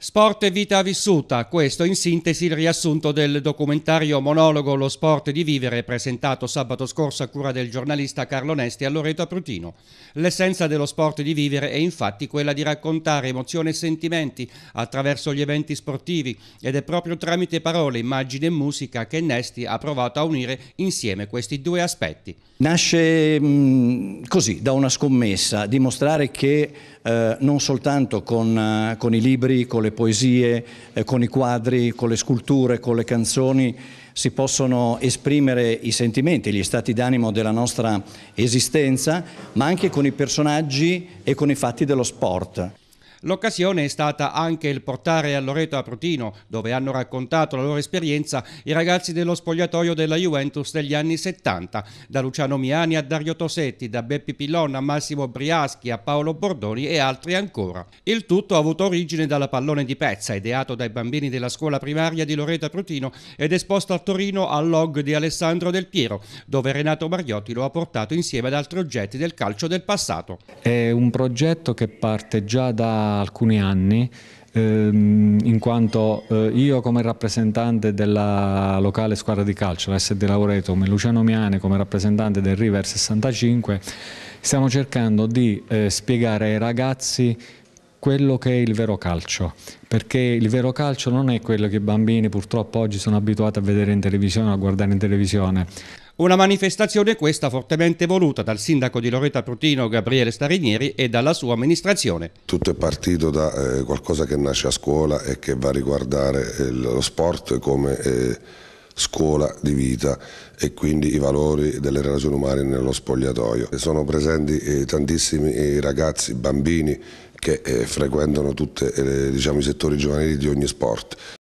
Sport e vita vissuta, questo in sintesi il riassunto del documentario monologo Lo sport di vivere presentato sabato scorso a cura del giornalista Carlo Nesti a Loreto Aprutino. L'essenza dello sport di vivere è infatti quella di raccontare emozioni e sentimenti attraverso gli eventi sportivi ed è proprio tramite parole, immagini e musica che Nesti ha provato a unire insieme questi due aspetti. Nasce mh, così, da una scommessa, dimostrare che eh, non soltanto con, eh, con, i libri, con le poesie, eh, con i quadri, con le sculture, con le canzoni si possono esprimere i sentimenti, gli stati d'animo della nostra esistenza, ma anche con i personaggi e con i fatti dello sport. L'occasione è stata anche il portare a Loreto Aprutino, dove hanno raccontato la loro esperienza i ragazzi dello spogliatoio della Juventus degli anni 70, da Luciano Miani a Dario Tosetti, da Beppi Pillon a Massimo Briaschi a Paolo Bordoni e altri ancora. Il tutto ha avuto origine dalla pallone di pezza, ideato dai bambini della scuola primaria di Loreto Aprutino ed esposto a Torino al log di Alessandro Del Piero, dove Renato Mariotti lo ha portato insieme ad altri oggetti del calcio del passato. È un progetto che parte già da alcuni anni ehm, in quanto eh, io come rappresentante della locale squadra di calcio, la SD Laureto, come Luciano Miane come rappresentante del River 65, stiamo cercando di eh, spiegare ai ragazzi quello che è il vero calcio, perché il vero calcio non è quello che i bambini purtroppo oggi sono abituati a vedere in televisione, a guardare in televisione. Una manifestazione questa fortemente voluta dal sindaco di Loreto Prutino Gabriele Starinieri e dalla sua amministrazione. Tutto è partito da eh, qualcosa che nasce a scuola e che va a riguardare eh, lo sport come eh, scuola di vita e quindi i valori delle relazioni umane nello spogliatoio. Sono presenti eh, tantissimi eh, ragazzi, bambini che eh, frequentano tutti diciamo, i settori giovanili di ogni sport.